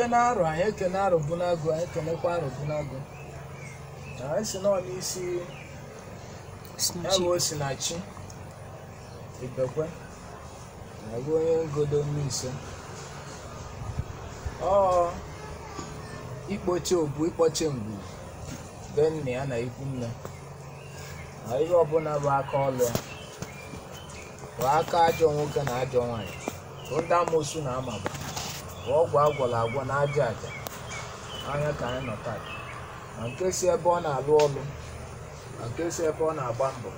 ekene arọ anyị ekene na bụ n'agụ anyị kenekwa arụ bụ n'agụ anyị si nọ n'isi osinachi ibekwe na egbu onye ngodo n'iso ọ ikpochi obu ikpochi mgbu be ya na ikwu nne na ihe ọbụla bụ aka ọlụ ya bụ aka ajọ nwoke na ajọ nwanyị bụ ndị amoosu na amagba bụ ọgwụ agwọrọ agwọ na aja aja anya ka anyị nọ taa ma nke si ebe ọ na-alụ ọlụ ma nke si ebe ọ na-agba mbọ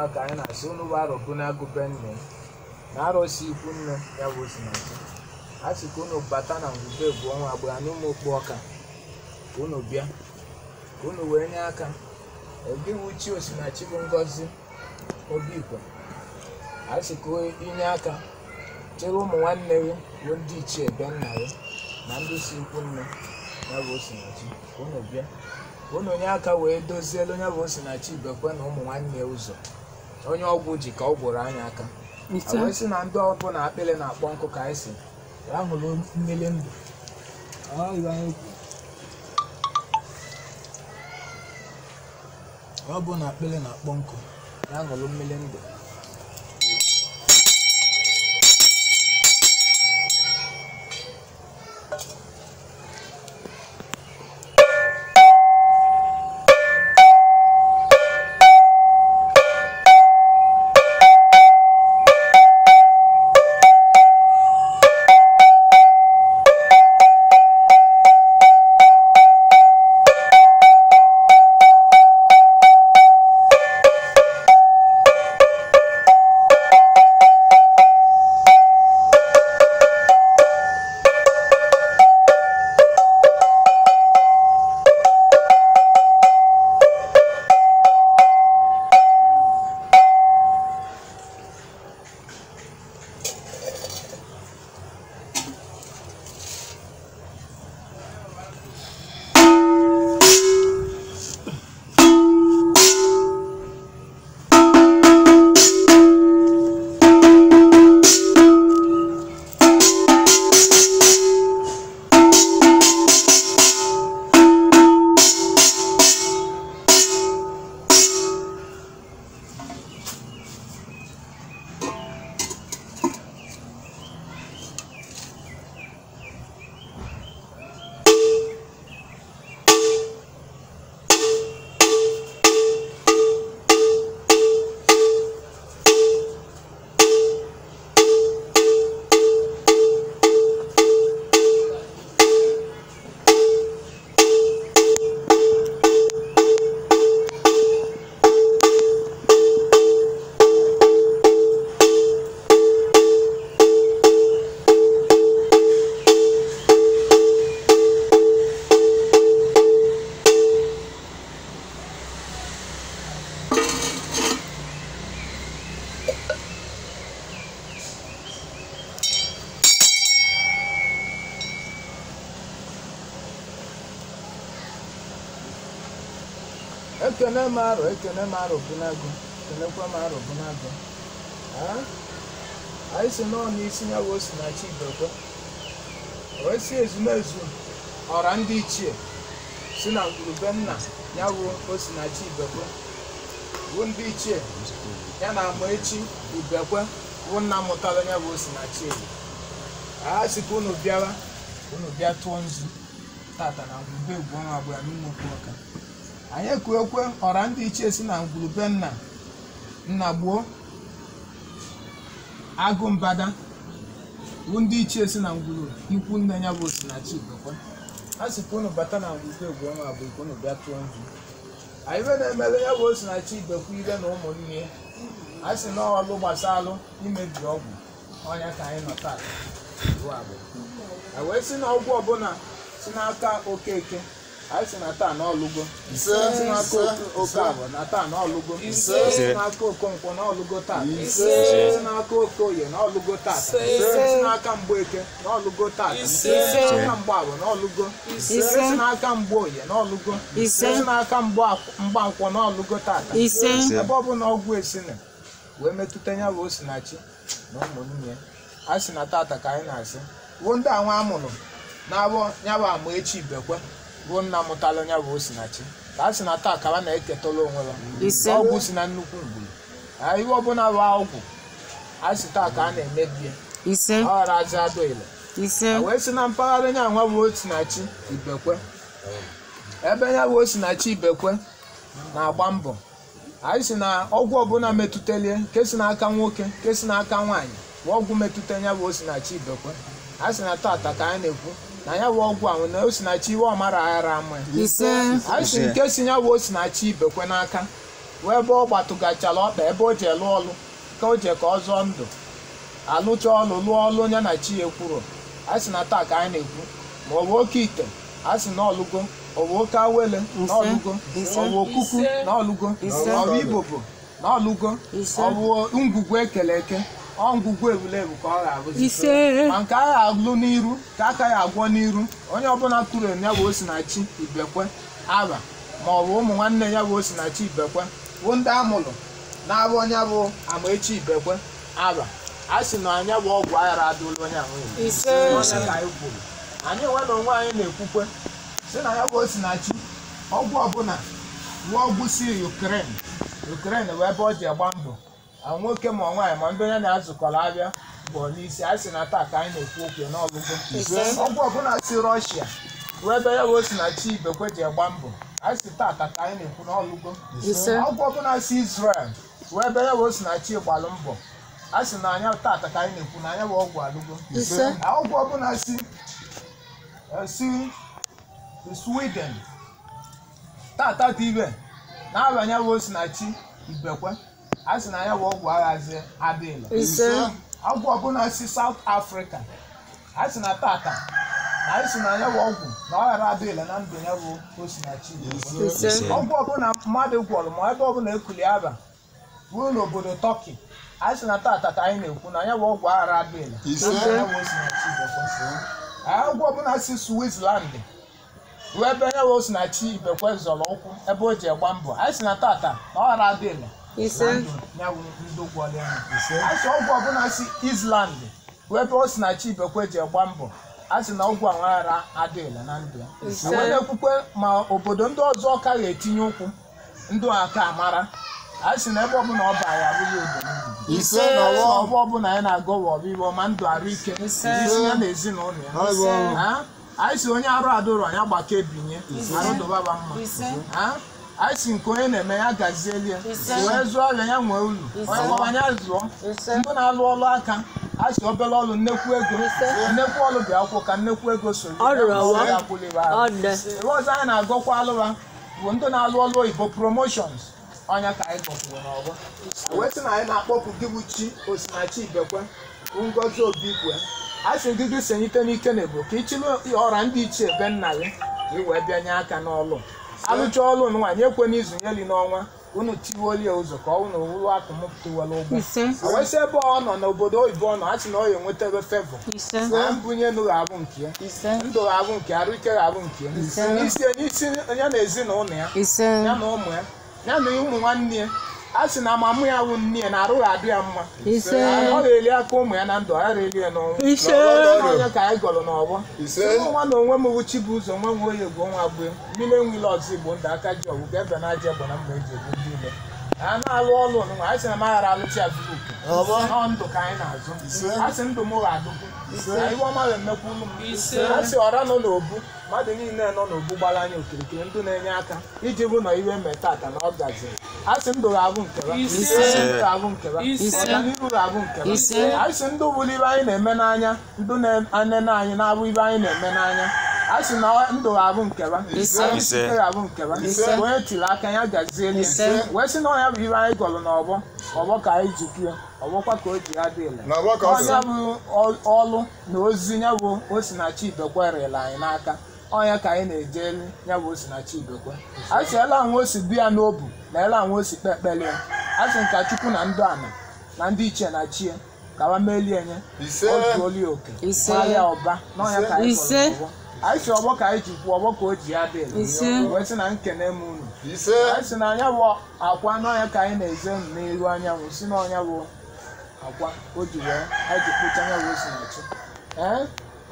a ka anyị na-asị unu bụ arọpụ na-agụbe nne na arụsị ikwu nne ya bụ Osimiri. a sị ka unu bata na ngwube bụ ọnwa agbụ ya n'ụmụ okpu ọka ka unu bịa ka unu wee nye aka ebe iwu bụ ngozi obi ikwe a sị ka inye aka chere ụmụ nwanne gị bụ ndị ichie bịa nna ya na ndị si ikwu nne ya bụ Osinachi unu bịa unu onye aka wee dozielu onye bụ Osinachi bekwe na ụmụ nwanne ya ụzọ onye ọgwụ ji ka ọ gwụrụ anyị aka si na ndị ọbụ na akpịrị na-akpọ nkụ ka anyị si ahụrụ mmiri ndụ ọ bụ na akpịrị na-akpọ nkụ ya ahụrụ mmiri ndụ kene m arụbụnago kelekwa m arụbụnago anyị si nọọ n'isi ya wee si na chi dodo wee si ezumezu ọra ndị ichie si na ngwurube nna ya wụ osinachi ibekwe bụ ndị ichie ya na ama echi ibekwe bụ nna mụtara ya bụ osinachi ebe a sị ka unu bịawa unu bịa tụọ nzu tata na ngwurube egwu ọnwa abụọ n'ime okwu ọka anyị ekwe ọra ndị ichie si na ngwurube benna nna gbuo agụ mbada bụ ndị ichie si na ngwuru ikwu nne ya bụ osinachi igbokwe a sịkwa unu bata na ngwuru egwu ọnwa bụ ikwu unu bịa tụọ nzu anyị be na-emele ya bụ osinachi igbokwe ire na ụmụnne a sị na ọlụ gbasalụ imebi ọgwụ ọnya ka anyị nọ taa ruo abụọ wee si na ọgwụ ọbụla si n'aka okeke anyị si na taa na ise si n'aka oke na taa na n'aka na taa n'aka okoye na taa ise n'aka na ọlụgo taa ise n'ọlụgo. n'aka mgbabụ na n'aka mgbankwọ n'ọlụgo taa ebe ọ ọgwụ esina wee metụta ya bụ osinachi na ụmụnne anyị si na taata ka anyị na-asị ndị a nwa amụrụ na-abụ ruo nna mụtala onye bụ Osinachi ka a sị na taa kaba na-eketala onwe ya ọgwụ si na nnukwu ngwuru ihe ọbụla bụ ọgwụ a sị taa ka a na-emebi ya ọgharazi adụile wee si na mpaghara nya nwa bụ Osinachi Ibekwe ebe ya bụ Osinachi Ibekwe na-agba mbọ anyị si na ọgwụ ọbụla metụtalie nke si n'aka nwoke nke si n'aka nwaanyị bụ ọgwụ metụta ya bụ Osinachi Ibekwe a sị na taata ka anyị na-ekwu na ya wụ ọgwụ ahụ na osinachi iwe ọmara aghara ama anyị si nke si ya wụ osinachi ibekwe n'aka wee ebe ọ gbatụgachara ọkpa ebe o ji lụọ ọlụ ka o je ka ọ zọọ ndụ alụcha ọlụ lụọ ọlụ onye na chi ya e ekwuro a na taa ka anyị na-ekwu ma ọ bụ oke ite a sị na ọlụgo ọ bụ oke awele na ọlụgo ọ bụ okuku na ọlụgo ọ bụ ibobo na ọlụgo ọ bụ ngwugwu ekele eke ọngwụgwọ egwuregwu ka ọ ga-abụzi ma nke a ga-alụ n'iru ka aka ya agwọ n'iru onye ọbụla tụrụ ya bụ osinachi ibekwe aba ma ọ bụ ụmụ nwanne ya bụ osinachi ibekwe bụ ndị amụlụ na-abụ onye bụ amaechi ibekwe aba a sị na anya bụ ọgwụ aghara adịla onye anyị kwuru anyị nwe na onwe anyị na-ekwukwe si na ya bụ osinachi ọgwụ ọbụla bụ ọgwụ si ukren ukren bụ ebe ọ ji agba mbọ nwoke ma nwaanyị ma mbere na azụkọrọ abịa bụ n'isi a sị na taa ka anyị na-ekwu okwu n'ọgụgụ ọgwụ ọbụla si rọshia wee bere wee si na chi ibekwe ji agba mbọ asị sị taata ka anyị na-ekwu n'ọgụgụ ọgwụ ọbụla si Israel wee bere wee si na chi gbalụ mbọ a sị na anya taata ka anyị na-ekwu na anya bụ ọgwụ alụgo ọgwụ ọbụla si e, si e, Sweden tata dị ibe na abanye wee si na chi ibekwe a sị na ya bụ ọgwụ aghazi adịla Ọgwụ ọbụla si South Africa a sị na tata na anyị si na ya bụ ọgwụ na ọ ghara adịla na ndụ ya bụ Osinachi ọgwụ ọbụla mmadụ gwọrọ ma ebe ọbụla ekuli aba ruo n'obodo Turkey anyị sị na tata ka anyị na-ekwu na ya bụ ọgwụ aghara adịla agwụ ọbụla si Switzerland ruo ebe ya bụ Osinachi Ibekwe zọrọ ụkwụ ebe o ji egba mbọ anyị sị na tata na ọ ghara adịla ise asị ọgwụ ọbụla si island webe o si na chi ibekwe ji gba mbọ a na ọgwụ aghara adịla na ndụ ya enwere ekwukwe ma obodo ndị ọzọ ọka ga-etinye ụkwụ ndụ aka amara a na ebe ọbụla ọba ya abụghị obodo ise ọbụla anyị na-agọ wọbụ iwe ma ndụ arụ ike isi ya na ezinụlọ ya anyị si onye arụ adụrụ anyị agbake binye arụ mma anyị si nke onye na-eme ya gazielie wee zụọ ọrịa ya nwee ulu onye ya zụọ ndị na-alụ ọlụ aka a si obere ọlụ nnekwu ego nnekwu ọlụ bịa akwụkwọ ka nnekwu ego so ebe ọzọ anyị na-agọkwa alụra bụ ndị na-alụ ọlụ oyibo promotions ọnya ka anyị gọkwuo n'ọgbọ wee sị na anyị na-akpọpụ gị bụ osinachi ibekwe bụ ngozi obikwe a sị gị gị sonyite n'ike na ebo ka ichilu ọra ndị ichie ebe nna gị ka ị wee bịanye aka n'ọlụ alụcha ọlụ nwaanyị ekwe n'izu nyeli n'ọnwa unu tiwolie ụzọ ka unu wuru akụ mụpụtawala ụgbọ wesị ebe ọ nọ n'obodo oyibo ọ nọ a sị na ọ ya enwetara fevọ na mbunye nụ ghabụ nke ya ndụ ghabụ nke ya arụike ghabụ nke ya n'isi ya na ezinụlọ ya ya na ụmụ ya ya na ụmụ nwanne ya a sị na amamụ ya wụ nne ya na arụghị adị ya mma ọ ga-eli aka ụmụ ya na ndụ ara eli ya n'ọnwụ onye ka anyị gọrọ n'ọgbọ nwa na onwe m wuchi bụ ụzọ nwe nwe onye bụ nwa gbue mmiri enwe ọzọ igbo ndụ aka e ji ọgwụgwụ ebe na aja egbo na mgbe eji egbu ndị ile a na-alụ ọlụ ọnụnwa anyị sị na m aghara alụchi ya zuru oke ọ ndụ ka anyị na-azụ a sị ndụ m ga-adụkwu iwe ọma ga-emekwa unu m a sị ọra nọ n'obu mmadụ niile nọ n'obu gbara anyị okirikiri ndụ na-enye aka iji bụ na iwe mee tata na ọ gaziri a sị ndụ ga-abụ nkeba ga-abụ nkeba ọganihu ga-abụ nkeba anyị sị ndụ bụrụ ibe anyị na-eme n'anya ndụ na-ane na anyị na-abụ ibe anyị na-eme n'anya a na ndụ abụ nkeba onye tiri aka ya gazie ihe wee sị na ọ ya bụ iwe anyị gọrọ n'ọgbọ ọgbọ ka anyị jikwe ọgbọkwa ka o ji adị ile ọnya bụ ọlụ na ozi ya bụ Osinachi ibekwe rịla anyị n'aka ọnya ka anyị na-eje elu ya bụ Osinachi Idokwe a ele anwe osi bi ya n'obu na ele anwe osi ekpele ya asị sị nka Chukwu na ndụ ana na ndị iche na chie ka wa melie nye otu oli oke ya ọba n'ọnya ka anyị anyị si ọgbọ ka anyị ji kwuo ọgbọ ka o ji ya dị wee sị na nkene m unu anyị si na anya bụ akwa n'ọnya ka anyị na-eze unu n'iru anyanwụ si na bụ akwa o ji wee anyị ji kpụcha anya wee si n'ọchị ee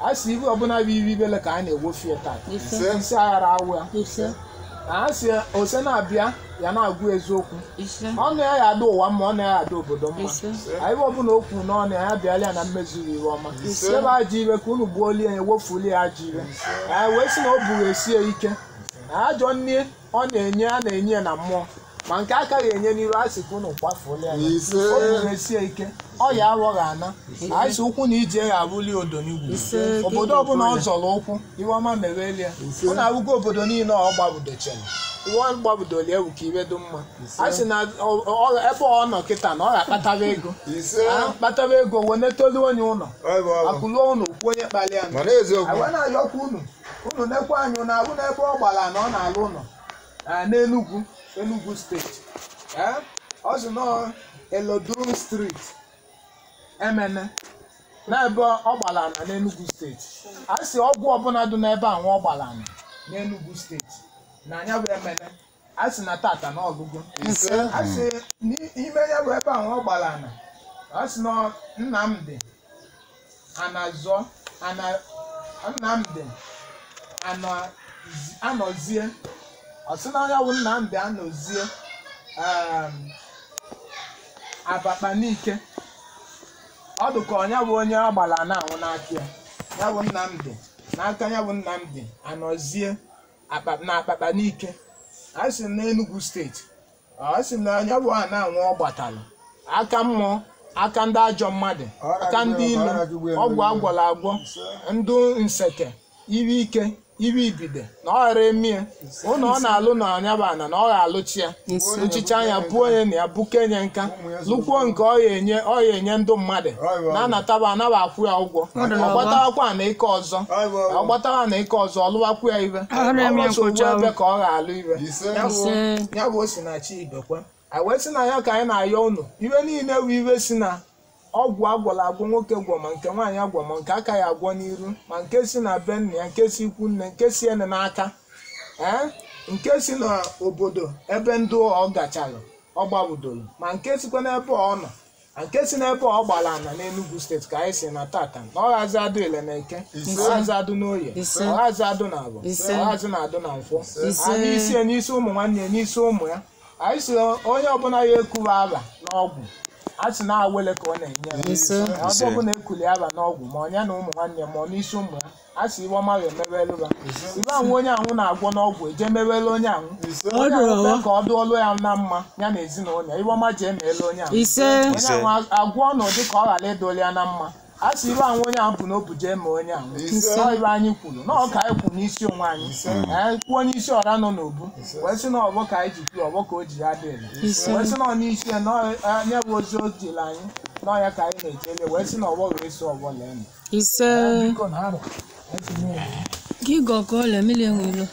anyị si ibe ọbụla bụ ibele ka anyị na ewofie taa aghara awụ ya ha si ose na-abịa ya na-agụ eziokwu ọnụ ya ya ada ụwa ma ọnụ ya ya ada obodo mma anyị bụ ọbụla okwu na ọ ya bịala ya na mmezu iwe ọma ebe ajọ ire ka unu gbuo olie ya wofulie ya ajọ ire wee si na o buru esie ike na ajọ nne ọ na-enye a na-enye ya na mmụọ ma nke aka ga-enye n'iru a sịkwa unu kwafuola ya oburesie ike ọya arọ ga-ana anyị si ụkwụ na ije ya abụli odo n'igwu obodo ọbụla ọ zọrọ ụkwụ iwe ọma mere elia ọ na-awụgo obodo niile ọ gbabudochere iwe ọ gbabudoli ewu ka iwe dị mma a sị na ebe ọ nọ kịta na ọ ga-akpatara ego kpatara ego wenetolu onye ụlọ akwụluo unu okwu onye kpali ya na-ayọkwa unu unu nekwa anyị na-abụ n'ebe ọ gbara na ọ na-alụ ụlọ n'enugwu Enugu steeti ọ ọzụ nọọ Elodum street emene n'ebe ọ gbalana n'Enugu steeti a sị ọgwụ ọbụla dị n'ebe anwa ọ gbalana n'Enugu steeti na anya bụ emene a sị na tata n'ọgụgụ nke a sị n'ime ya bụ ebe anwa ọ gbalana a sị na Nnamdi anazọ ana Nnamdi anọzie ọsị na ya wụ Nnamdi Anozie um, Abakaliki ọ dị ka ọnya bụ onye agbara na-anwụ n'aka ya ya bụ Nnamdi n'aka ya bụ Nnamdi Anozie na Abakaliki a sị na Enugu steeti ọ sị na onye bụ a na-anwụ ọ gbatara aka mmụọ aka ndị ajọ mmadụ aka ndị ilu ọgwụ agwọrọ agwọ ndụ nsete iri ike iwe ibide na ọ ghara ya. ụnụ ọ na-alụ n'anya bụ ana na ọ ga-alụchi ya lụchicha ya buo ya na ya buke bukenye nka lụkwuo nke ọ ga-enye ọ ga-enye ndị mmadụ na-anataba anaba akwụ ya ụgwọ Ọgbatawakwa na ike ọzọ ọgbatawa na ike ọzọ ọlụwakwu ya ibe ọsogbu ebe ka ọ ga-alụ ibe ya bụ o si na chi ibekwa anyị wee na ya ka anyị na-ayọ ụnụ iwe niile bụ iwe si na ọgwụ agwọla agwọ nwoke gwọ ma nke nwaanyị agwọ ma nke aka ya agwọ n'iru ma nke si na be nna ya nke si ikwu nne nke si ene n'aka ee eh? nke si n'obodo ebe ndụ ọ gachara ọ gbawudoro ma nke sikwa n'ebe ọ nọ ma nke si n'ebe ọ gbara ana n'Enugu steeti ka anyị si na tata na ọghazi adụ ile na eke ọghazi adụ n'oye ọghazi adụ na abụ ọghazi na adụ na mfọ anyị isi e n'isi ụmụ nwanne n'isi ụmụ ya anyị si onye ọbụla ya ekuwe ala n'ọgwụ a na awele ka ọ na-enye ya ọ na ekuli aba n'ọgwụ ma ọnya na ụmụ nwanne ma ọ n'isi ụmụ ya a iwe ọma ga-emewelu ha ibe anwụ onye anwụ na-agwọ n'ọgwụ eje mewelu onye anwụ onye anwụ ka ọ dụọlụ ya na mma ya na ezinụlọ iwe ọma ji emeelu onye anwụ onye anwụ agwọ ọnọdụ ka ọ ghara ịdụlụ ya na mma asị iru anwụ onye ahụ pụ n'opu jee ma onye ahụ ọ iru anyị kwuru na ọ ka anyị kwuru n'isi onwe anyị anyị kwuo n'isi ọra nọ n'obu wee sị na ọgbọ ka anyị ji kwuo ọgbọ ka o ji ya dị ele wee sị na ọ n'isi ya na onye bụ ozi o jiri anyị na ọya ka anyị na-ejele wee sị na ọgbọ wee sị ọgbọ lee ise gị gọkọ ọla mmiri enwere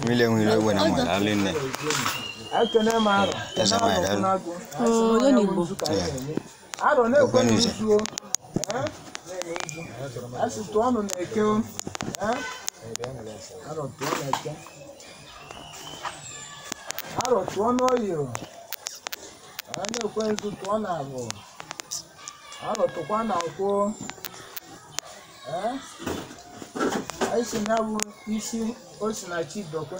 mmiri enwere egwe na nwere alị nne ekene m arọ ekene m arọ n'agụ arọ Asi tuano na eke o. Aro tuo na eke. Aro tuo na oyi o. Anya ekwensu tuo na abụ. Aro tukwa na ụkwụ. Isi na bụ isi Osinachi Dokwe.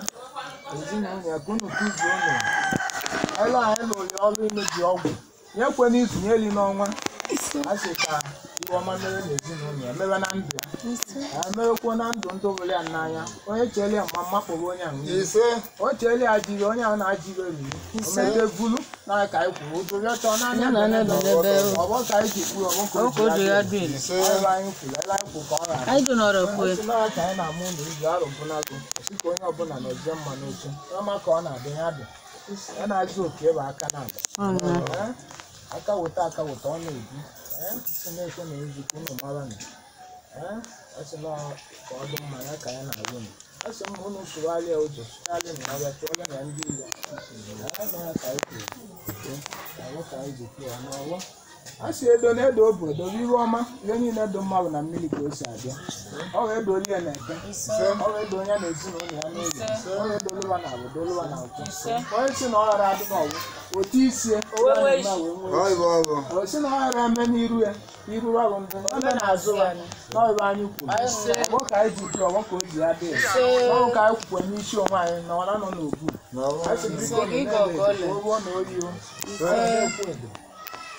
Ezinụlọ ya kunu kuzi ụlọ. Ele anyị lụrụ ya ọrụ imeji ọgwụ. Nyekwe n'izu nyeli n'ọnwa. Asị ka nke ọma mere n'ezinụlọ ya na ndụ ya emewekwuo na ndụ ndụ bụrụ ya n'anya onye chele ya mma mmakpọrọ onye ahụ o chere ya jiri onye ahụ na-ajịghị eriri omete bulu na ka anyị kwuru otorịọta n'anya ọbọ ka anyị ji kwuru ọbọ ka ya dị ebe anyị kwuru anyị kwuru ka ọ ghara anyị kwe ka anyị na-amụ ndụ ibi arụ onye ọbụla na-eje mma n'oche ọma ka ọ na-adị na-ajụ oke ebe aka na aka weta aka weta ọ na ebi Chineke na-ezukwa unu mara na asịla ka ọ dị mma ya ka ya na-alụ m asị m unu sụgharịa ụzọ sụgharịa na ọrịa chụọrọ na ndị Igbo ya ka anyị kwuru ka anyị jikwa ya n'ọwa a sị edo na-edo obu edo iru ọma ihe niile dị mma bụ na mmiri ka o si abịa ọ ga-edoli ya na-eke ọ ga-edo onye na ezinụlọ ya n'oge ọ edo edoluwa na abụ doluwa na ụtụ onye si na ọ ghara adịghị ọgwụ otu isi osi na ọ eme n'iru ya iru ahụ ndị ebe na-azụ anyị n'ọrụ anyị kwuru ọ ka anyị ji bịa ọgwụ ka o ji adịghị dị ọrụ ka anyị kwukwe n'isi onwe anyị na ọ nanọ n'obu a sị biko na oyi o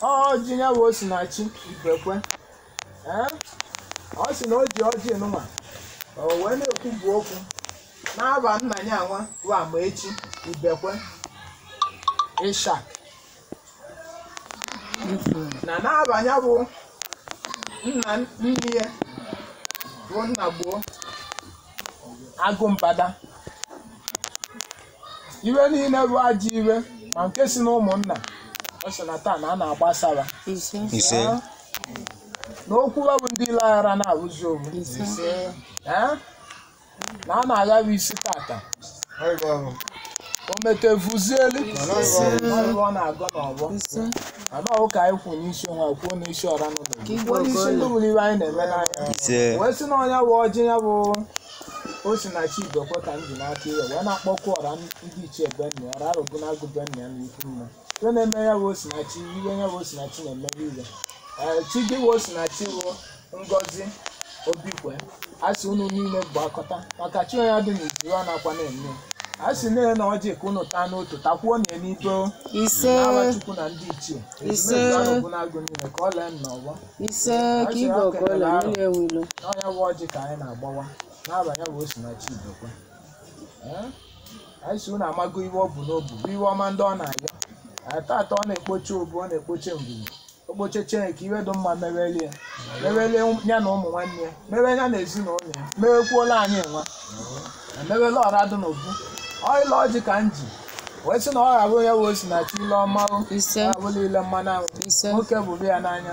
ọjị ya bụ Osinachi Ibekwe ọ sị na o ji ọjị n'ụwa o wee na-ekwubu okwu na-aba nna ya nwa bụ echi Ibekwe Ishak na n'aba ya bụ nna nne bụ nna gboo agụmbada iwe niile bụ ajọ iwe ma nke si na ụmụnna na a na-agba ise n'okwu ọbụ ndị laghara na arụzi owu na a na aghara isi tata o mete vuzielu ọ na-agọ n'ọbọ ana ọwụ ka anyị kwu n'isi ọnwa kwuo n'isi ọra n'ụlọ onyeisi ndị ibe anyị na-eme n'anya wee sị na ọnya bụ ọjị ya bụ osinachi igbo kwe ka m ji n'aka ihe wee na-akpọkwa ọra ndị ichie benue ọra agụ benue na ikwu mma ihe na-eme ya bụ osinachi ihe ya bụ osinachi na-eme nile chi gị osinachi bụ ngozi obikwe asị unu niile gbakọta maka chi ya dị n'izuru ọ na-akwa na-eme a sị na na ọjị ka unu taa n'otu takwuo na enibo oh. ise chukwu na ndị ichie ise agụ niile ka ọ lee nna oh. ọ lee niile bụ ọjị ka anyị na-agbawa n'abalị bụ osinachi idokwe eh? anyị si unu amago iwe ọ bụ n'obu bụ iwe ọma ndị ọ na-aga atọ ọ na-ekpoche obu ọ na-ekpoche ngwuru okpochechee ka iwe dị mma merelie merelie ya na ụmụ nwanne ya mere ya na ezinụlọ ya merekwuola anyị nwa emerela ọra dị n'obu ọịla ọjị ka m ji wee sị na ọ ghara onye wee si na chi ile ọmarụ abụla ile mmanụ anwụ nwoke bụrụ ya n'anya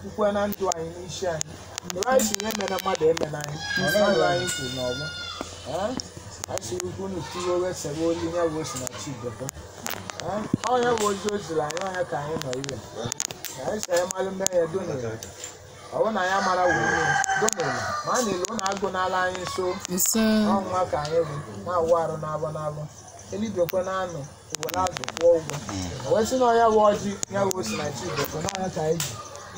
kwukwe na ndụ anyị n'isi anyị mgbe anyị si ihe mere mmadụ emela anyị anyị na kwuru n'ọgbọ asịrị ukwu unu tiwowe sebe olu ya bụ osi na chidebe ọnya bụ ozi o ziri anyị ọnya ka anyị nọ iwe anyị si anyị malụ mee ya donere ọ bụrụ na ya mara wunye donere ma a na-ele ụlọ agụ n'ala anyị nso ọnwa ka anyị bụ na-awụ arụ n'abọ n'abọ elibekwe na-anọ ewere azụ kwụọ ụgwọ o wesị na ọya bụ ọjị ya bụ osi na chidebe n'ọnya ka anyị ji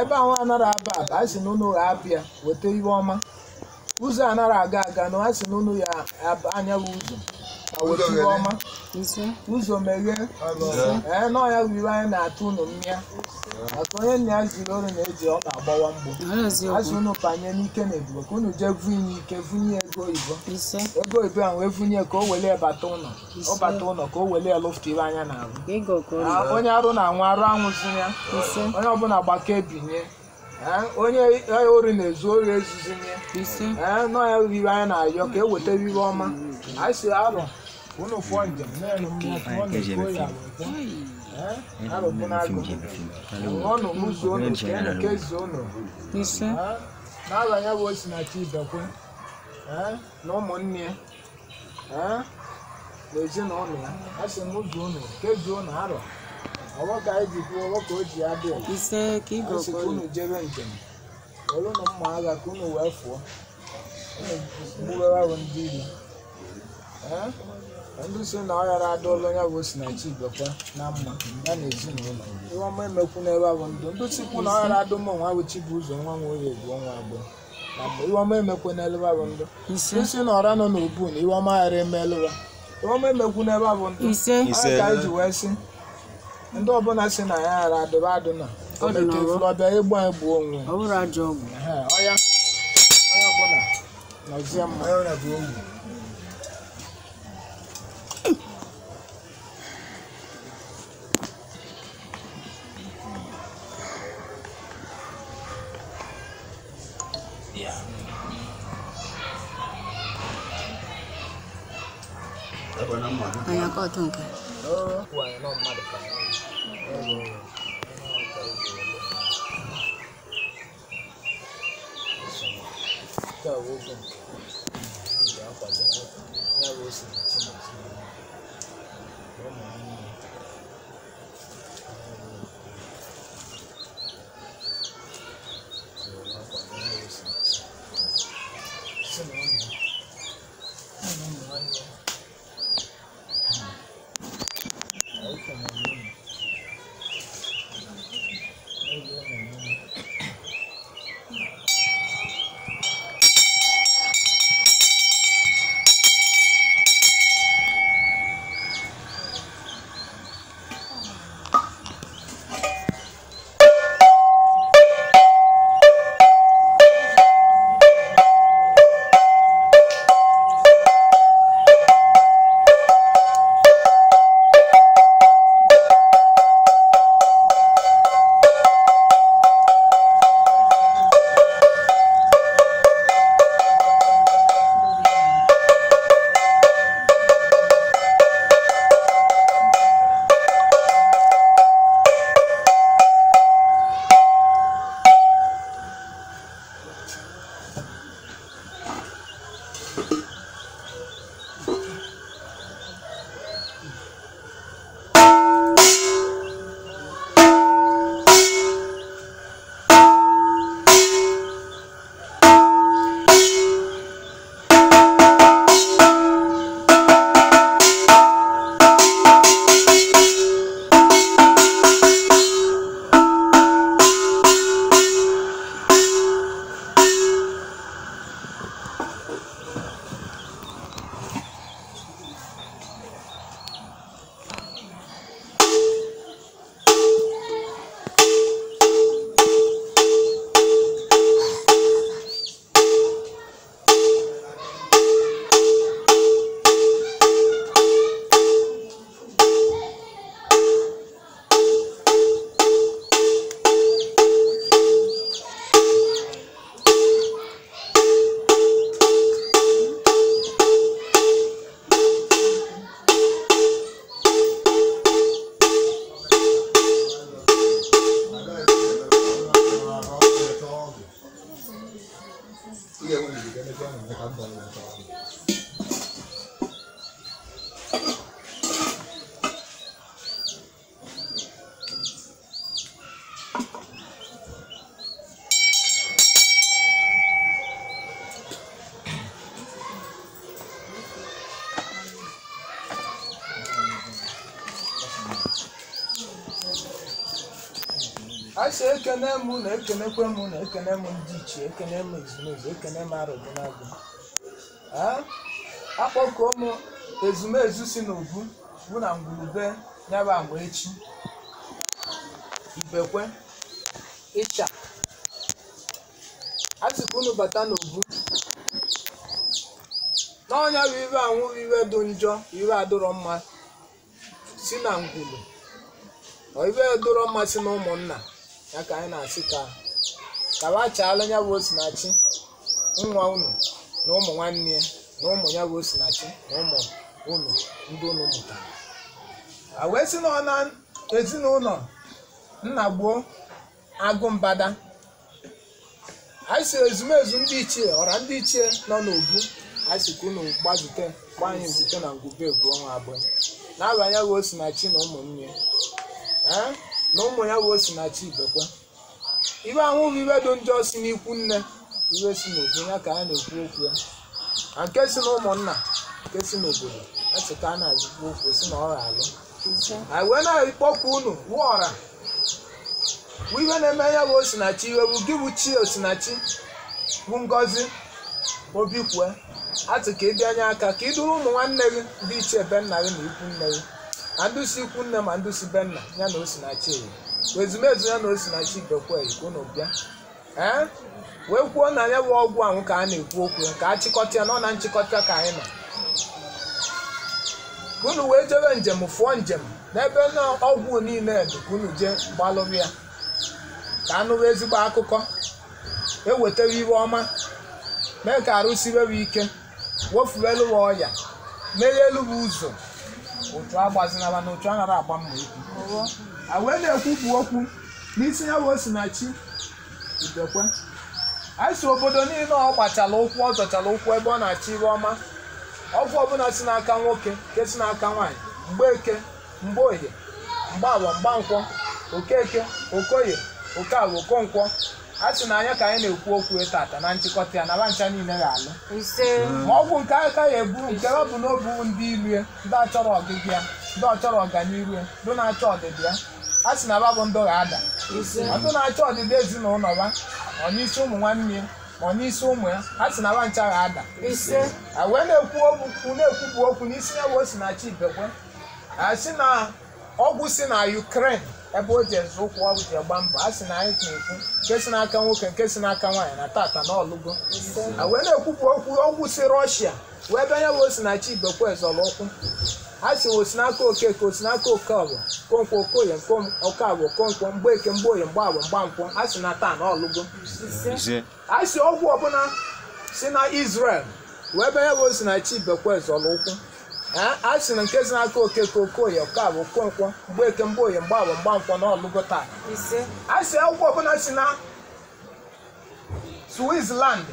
ebe ahụ anara aba aba a na ga-abịa weta iwe ọma ụzọ anara aga aga na asị na ya anyaghị ụzọ ọma ụzọ meghee ee nọọ ya bụ anyị na-atụ ụnụ mmịa maka onye nna ya ziri ọrụ na-eji ọka agbawa mgbo azụ ụnụ banye n'ike na ebube ka ụnụ jee vunye ike vunye ego oyibo ego oyibo ahụ wee vunye ka o wele bata ụnọ ọ bata ụlọ ka o wele elụfụta iwe anya na ahụ ah, onye arụ na-anwụ arụ anwụzi ya onye ọbụla gbaka ebinye eh, onye ori na-ezu ori ezuzi nye ee eh, nọọ ya bụ iwe na-ayọ ka e wetara iwe ọma anyị si arụ. Uno fue en Gemelo, uno fue en Gemelo. Claro, con algo. Uno, eh, un sono, tiene que sono. ya na ọnụ ya, asị m oge ụnụ, nke ụnụ arọ. Ọwọ anyị ji kwuo, ọwọ ka o ji adị ka igwe jebe njem. Were unu mma agha ka unu wee fụọ. Unu gbuwere ¿Eh? ahụ ndị iri. ndị si na ọghara adịọla ya bụ osinachi ibekwa na mma ya na ezinụlọ ihe ọma emekwu n'ebe abụ ndụ ndị sikwu na ọghara adụm nwa bụ chi bụ ụzọ nwa nwa oye ebu nwa abụọ ihe ọma emekwu n'ebe abụ ndụ isi na ọra nọ n'obu na ihe ọma ghara emelụwa ihe ọma emekwu n'ebe abụ ndụ ka anyị e wee sị ndị ọbụla si na ya ghara adụba adụna ọbịa ịgba egbu onwe ọya ọya ọbụla nọzie mma ekene m na ekenekwe m na ekene m ndị iche ekene m ezumezu ekene m arụbunagụ akpọkuo m ezumezu si n'obu bụ na ngwurube nyaba agba echi ibekwe ịcha a sịkwa unu bata n'ubu n'ọnya bụ iwe anwụ bụ iwe njọ iwe adịrọ mma si na ngwulu iwe dịrọ mma si na ụmụnna ya ka anyị na-asị ka kawa chaala nya bụ osinachi nwa unu na ụmụ nwanne ya na ụmụ ya bụ osinachi na ụmụ unu ndị unu mụtara a wee sị na ọ na ezinụlọ nna gbuo agụ mbada anyị si ezumezu ndị ichie ọra ndị ichie nọ n'obu anyị si ka unu gbazute gba anyị zute na ngwube egwu ọnwa abụọ n'abalị ya bụ osinachi na ụmụnne na ụmụ ya wee si na chibekwa ibe ahụghị iwe dị njọ si n'ikwu nne iwe si n'obodo ya ka a na-ekwu okwu ya na nke si na ụmụnna nke si n'obodo asị e ka a na-azụkwa okwu si na ọ alụ anyị wee na unu wụọra bụ ihe na-eme ya bụ osinachi iwe bụ gị bụ chi osinachi bụ ngozi obi kwue atụ ka ị bịanye aka ka ị dụrụ ụmụ nwanne gị dị iche ebe nna gị na ikwu nne gị na ndị ikwu nne ma ndị benna be nna ya na osinachi eyi ezumezu ya na osinachi bekweyi ka unu bịa ee wee kwuo na ya bụ ọgwụ ahụ ka a na-ekwu okwu ya ka a chịkọta ya nọ na nchịkọta ka anyị nọ unu wee jebe njem fụọ njem n'ebe na ọgwụ niile dị ka unu jee gbalụrụ ya ka anụrụ ezigbo akụkọ ewetara iwe ọma mee ka arụsiwewe ike wefurelu ọya meghelu bụ ụzọ otu gbazinara na otu a nara agba mma ekwu a wee na-ekwu bụ okwu n'isi ya wee si na chi idekwe anyị si obodo niile ọ gbachala ụkwụ ọ zọchala ụkwụ ebe ọ na-achị iru ọma ọgwụ ọbụla si n'aka nwoke nke si n'aka nwaanyị mgbe eke mgbe ohe mgbe awa okeke okoye okeawa okonkwọ a sị na anya ka anyị na-ekwu okwu e tata na nchịkọta ya na ala ncha niile ga-alụ ma ọ bụ nke aka ya ebu nke ọ bụ na bụ ndị ilu ya ndị achọrọ ọgịgị ya ndị ọchọrọ ọganihu ya ndị na-achọ ọdịdị ya a sị na babụ ndụ ga-ada ndị na-achọ ọdịdị ezinụlọ ya onyeisi ụmụ nwanne ya ma n'isi ụmụ ya a sị na ala ncha ga-ada wee na-ekwu okwu na-ekwubu okwu n'isi ya bụ o si na chi bekwe a sị na ọgwụ si na Ukraine ebe o ji ezu ụkwụ ọgwụ ji agba mbọ a sị na anyị na-ekwu nke si n'aka nwoke nke si n'aka nwaanyị na tata na ọlụgo wee na-ekwupụ okwu okwu si rọshia wee si na chi osinachi ezọlụ ụkwụ a sị osi n'aka oke ka osi n'aka oke okeọgwụ konkwo okoye okeagwụ konkwo mgbe mgboye mgbagwụ mgbankwọ a sị na taa na ọlụgo a sị ọgwụ ọbụla si na Israel wee bịa na chi osinachi ezọlụ ụkwụ a sị na nke si n'aka okeke okoye ọkabụ okonkwo mgbeke mgboye mgbagbo mgbankwọ na ọlụgo taa a sị akwụkwọ ọbụla si na switzerland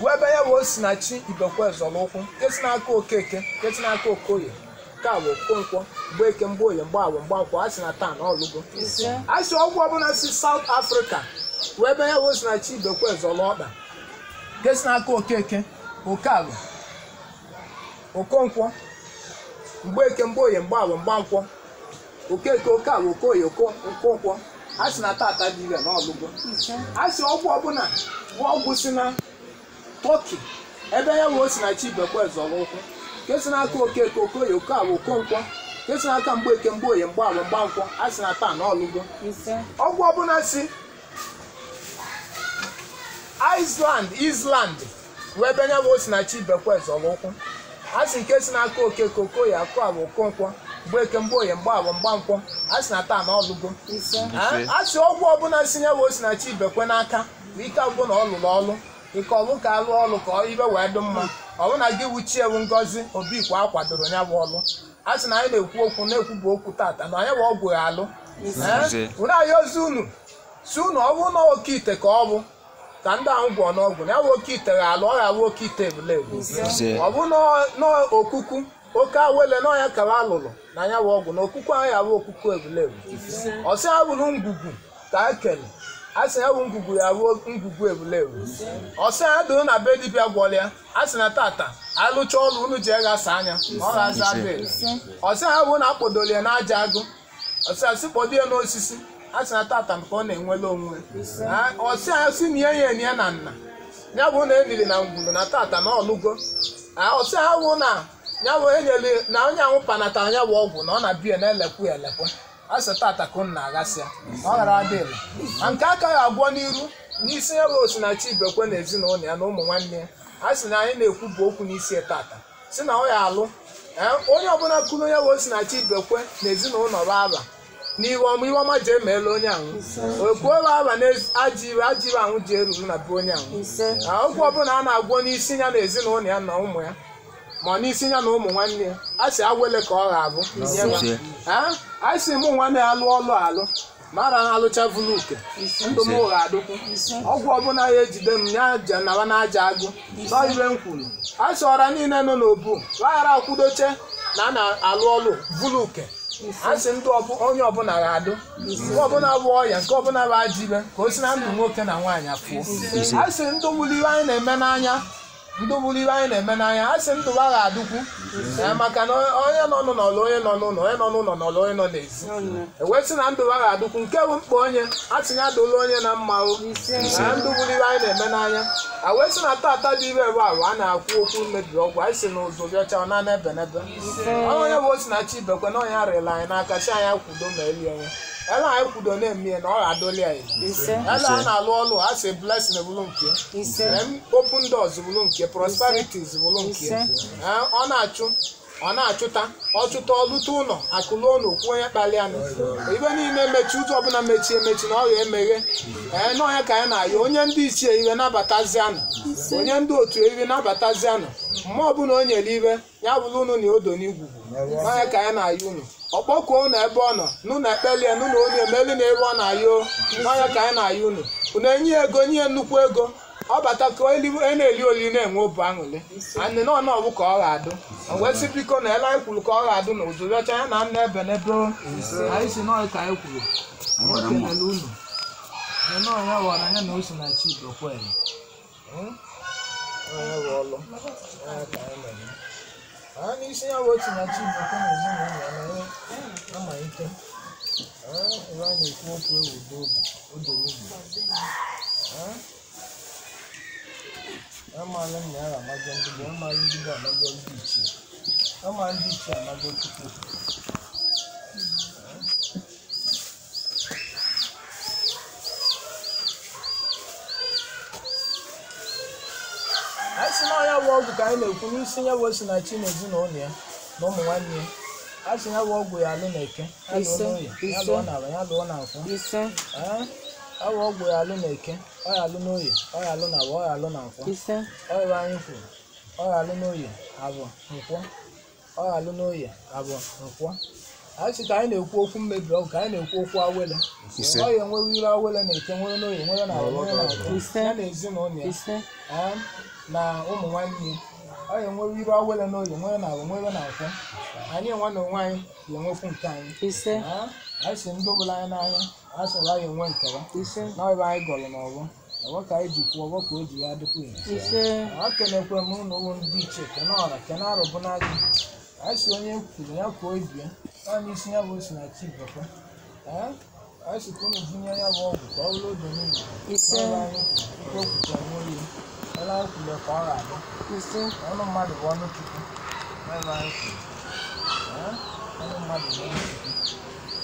wee ebe ya bụ osinachi ibekweezọlụkwụ nke si n'aka okeke nke si n'aka okoye ka bụ okonkwo mgbeke mgboye mgba mgbankwọ a sị na taa na ọlụgo a sị ọgwụ ọbụla si south africa wee ebe ya bụ osinachi ibekweezọlụ ọkpa nke si n'aka okeke okabụ okonkwo mgbe eke mgbeke mgboye mgbawo mgbankwọ okeke okeawa okoye okokwọ a sị na tata dị ire na ọlụgo a sị ọgwụ ọbụla bụ ọgwụ si na tọki ebe ya wee si na chi bekwe zọrọ nke si na n'aka okeke okoye okeawa okonkwọ nke si n'aka mgbeke mgboye mgbawa mgbankwọ a sị na taa na ọlụgo ọgwụ ọbụla si Iceland iceland wee ebe ya wee si na chi bekwe zọrọ ụkwụ a sị nke si n'aka oke koko ya akụ abụ okonkwo mgbeke mgboye mgbabụ mgba a sị na taa na ọlụgo a sị ọgwụ ọbụla si ya bụ osinachi ibekwe n'aka ike ọgwụ na ọ lụrụ ọlụ ike ọbụ ka alụ ọlụ ka ibe wee dị mma ọbụna gị wuchie ewu ngozi obikwa a kwadoro ya bụ ọlụ a sị na anyị na-ekwu okwu na-ekwu okwu tata na anyị bụ ọgwụ ya alụ were anyị ozi unu si unu ọ na oke ite ka ọ bụ ka ndị ahụ gwọ n'ọgwụ na nwoke ite ha ala ọ ghara oke ite ebule ebu ọ bụ n'okuku oke awele n'ọya kara alụlụ, na ya wa ọgwụ na okuku ahụ ya bụ okuku ebule ebu ọsị abụrụ ngwugwu ka ekele a sị ya bụ ngwugwu ya ruo ngwugwu ebulewu ọsị a doro na be dibịa gwọrọ ya a sị na tata alụcha ọrụ unu ji eghasa anya ma ọ ghazi abịa ọsị ahụ na akpọdoro ya n'aja agụ ọsị asị kpọdo ya n'osisi asị na tata nke ọ na-enwela onwe ọ sị a na ihe ya enye na nna ya bụ na eniri na ngwuru na tata na ọlụgo ọsị ha bụ na ya bụ enyere na onye anwụ panata anya bụ ọgwụ na ọ na biya na-elekwu elekwu asị sị tata ka na aghasịa ọ ghara adịla ma nke aka ya agwọ n'iru n'isi ya bụ osinachi ibekwe na ezinụlọ ya na ụmụ nwanne ya asị na anyị na-ekwu bụ okwu n'isi tata si na ọ ya alụ onye ọbụla kụrụ onye bụ osinachi ibekwe na ezinụlọ bụ n'iwe ọma iwe ọma ji emeela onye ahụ okwuola ala na ajị iwe ajị iwe ahụ ji eruru na be onye ahụ na okwu ọbụla a na-agwọ n'isi ya na ezinụlọ ya na ụmụ ya ma n'isi ya na ụmụ nwanne ya a sị agwele ka ọ ga-abụ a sị mụ nwanne ya lụọ ọlụ alụ mara na alụcha vuluke ndụ m ụgha adụkwu ọgwụ ọbụla ya ejide m ya nawa na aja agụ nọiwe m kwuru a sị ọra niile nọ n'obu laghara akwudoche na a na-alụ ọlụ vụlụ vuluke asị ndị onye ọbụla ga-adụ nke ọbụla bụ ọya nke ọbụla bụ ajọ ka o si na ndụ nwoke na nwaanyị afụọ asị ndị mụrụ iwe anyị na-eme n'anya ndụbụlibe anyị na-eme n'anya a sị ndụ agha adịkwu e, maka na onye nọ n'ụlọ onye nọ n'ụlọ onye nọ n'ụlọ n'ụlọ onye nọ n'ezi ewesị na ndụ agha adụkwu nke bụ mkpa onye a atịnye adụla onye na mma na ndụbụlibe anyị na-eme n'anya awesị na tata dị ibe bụ arụ a na-akwụ okwu mmebi ọgwụ anyị si na ụzọ bịacha ọ na ebe n'ebe onye bụ osinachi bekwe na onye arịla anyị n'aka si anyị kwudo ma eli ya ɛna ayɛ ku dɔ n'emi na ɔyɛ adɔli ayi ɛna ana alu ɔlu ase blessing ebulu nke ɛm open doors ebulu nke prosperity ebulu nke ɛn ɔna atwu. ọ na-achụta ọchụta ọlụta ụlọ akụluo n'okwu onye kpalianụ ibe niile mechi ụzọ ọbụla mechi emechi na ọrịa emeghe ee n'ọhịa ka anyị na-ayọ onye ndị isi ehiwe nabatazianụ onye ndị otu iwe nabatazianụ mma ọbụla o nyere iwe ya bụrụ ụnụ na odo n'igwugwu n'ọhịa ka anyị na-ayọ ụnụ ọkpọkuo ụnụ ebe ọ nọ nụna ekpelie n'ụlọ olu emelu na ebe ọ na-ayọ n'ọhịa ka anyị na-ayọ ụnụ unu enye ego nye nnukwu ego ọ bata ka e na-eli oli na-enwe obi aṅụle anyị nọ na ọbụ ka ọ ga-adụ wee na ele anyị kwuru ka ọ ga-adụ na ụzọ rịọcha ya na nna ebe n'ebe anyị si nọọ ka e anyị kwuru unu nọọ ya wara anya na osi na hmm? onye n'isi na amaala nna ya amajọ ndị bụ amaala ndị bụ amajọ ndị ichie ama ndị ichie amajọ okwute anyị si na ọya bụ ọgwụ ka anyị na-ekwu n'isi ya wee si na chi n'ezinụlọ ya na ụmụ nwanne ya a sị ya bụ ọgwụ ya alụ na eke ya lụọ n'ụlọ ya na ala ya lụọ na nkwụ ya bụ ọgwụ ya alụ na eke ọ ya alụ n'oyi ọ ya alụ na abụọ ọ ya alụ na nkwọ ọ ya anyị kwuru ọ ya alụ n'oyi abụ nkwọ ọ ya alụ n'oyi abụ nkwọ anyị sị ka anyị na-ekwu okwu mmebi ọgụ ka anyị na-ekwu okwu awele ọ ya enwere iru awele na-eke nwere n'oyi nwere na abụ nwere na nkwọ ya na ezinụlọ ya na ụmụ nwanne ọ ya enwere iru awele n'oyi nwere na abụ nwere na nkwọ anyị nwa na onwe anyị ga-enwekwu nke anyị anyị si ndị ọbụla anyị n'anya a sị onwe ya nke ya na anyị gọrọ n'ọgbọ ka anyị ji kwuo ọgbọ ka o ji ya dịkwa ya ọ kenekwe m ụlọ ụmụ ndị iche kene ọra kene bụ na gị anyị si onye kwuru ya kwuo obi ya isi ya bụ osi na chi bụkwa anyị si ya bụ ọgwụ ka ọ bụrụ oge niile anyị anyị kwuru ka ọ ga-abụ ọnụ mmadụ bụ ọnụ chukwu anyị kwuru ọnụ mmadụ bụ ọnụ chukwu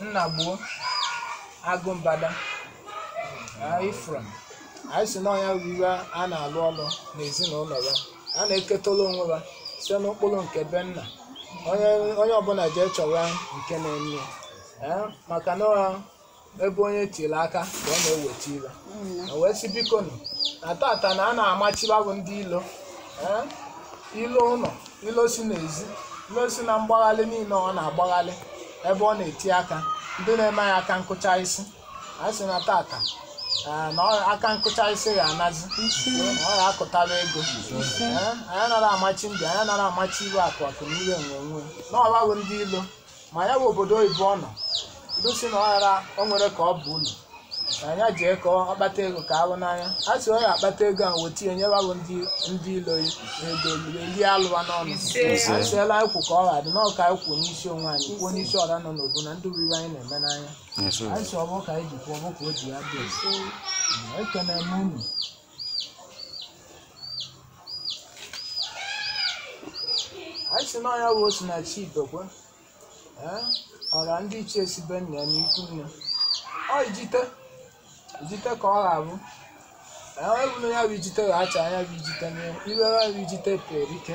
Nnagbuo Agụmbada Ifrem anyị si na ọnya wiwe a na-alụ ọlụ n'ezinụlọ ya a na-eketala onwe ya site n'ụkpụrụ nke benna onye ọbụla jee chọwa nke na enye ya maka na ebe onye tiri aka ka ọ na-eweta ire wee biko nọ na tata na a na-amachiwabụ ndị ilo ilo ụlọ ilo si n'ezi ilo si na mgbaghalị niile ọ na agbaghali ebe ọ na-eti aka ndị na-eme anyị aka nkụcha isi anyị sị na tata na aka nkụcha isi ga-anazi ọ akụtala akụtara ego anyị nara amachi ndị anyị nara amachi iwe akụ akụ na onwe na ndị ilo ma ya bụ obodo oyibo ọ nọ si na ọ ghara o nwere ka ọ bụ ụlọ na anya ji ka ọkpata ego ka alụ n'anya a sị onye akpata ego a weta ya nyere alụ ndị ilo ego ndị alụwa n'ọnụ asịela anyị kwu ka ọ ghadị na ọka n'isi onwe anyị kwuo n'isi ọra nọ n'obu na ndị ruru anyị na-eme n'anya ọbụ ka anyị ji ka o ji ya hmm, ekene bụ ọra ndị ya n'ikwu jite ka ọ ga-abụ ebụla ya bụ ijite ga-acha anya bụ ijite ibe ya bụ ijite pere ike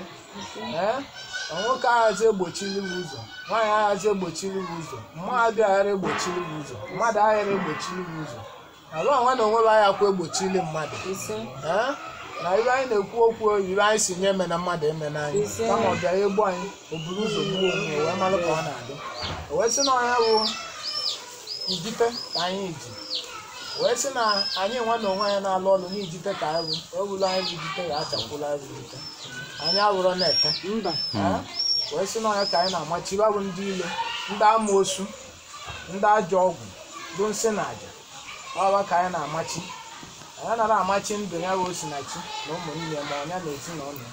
nwoke aghazi egbochiri gị ụzọ nwaanyị aghazi egbochiri gị ụzọ mmadụ aghara egbochiri gị ụzọ mmadụ aghara egbochiri gị ụzọ ala onwe na onwe anyị akwa egbochili mmadụ na ibe anyị na-ekwu okwu ibe anyị si nye eme mmadụ eme n'anya kama ọbịa bịara egbu anyị o buru ụzọ gbuo onwe wee mara ka ọ na-adị o wee sị na ọhịa bụ ijite ka anyị ji wee sị na anyị nwa na onwe anyị na-alụ ọlụ n'ijite ka anyị ewulu anyị rijite ya achakwụla anyị rijite anyị awụrọ na-ete wee sị na ọnya ka anyị na-amachibarụ ndị ile ndị osu ndị ajọ ọgwụ bụ nsị na aja ọwa ka anyị na-amachi anyị nara amachi ndụ ya bụ osinachi na ụmụnne ma ọnya na ezinụlọ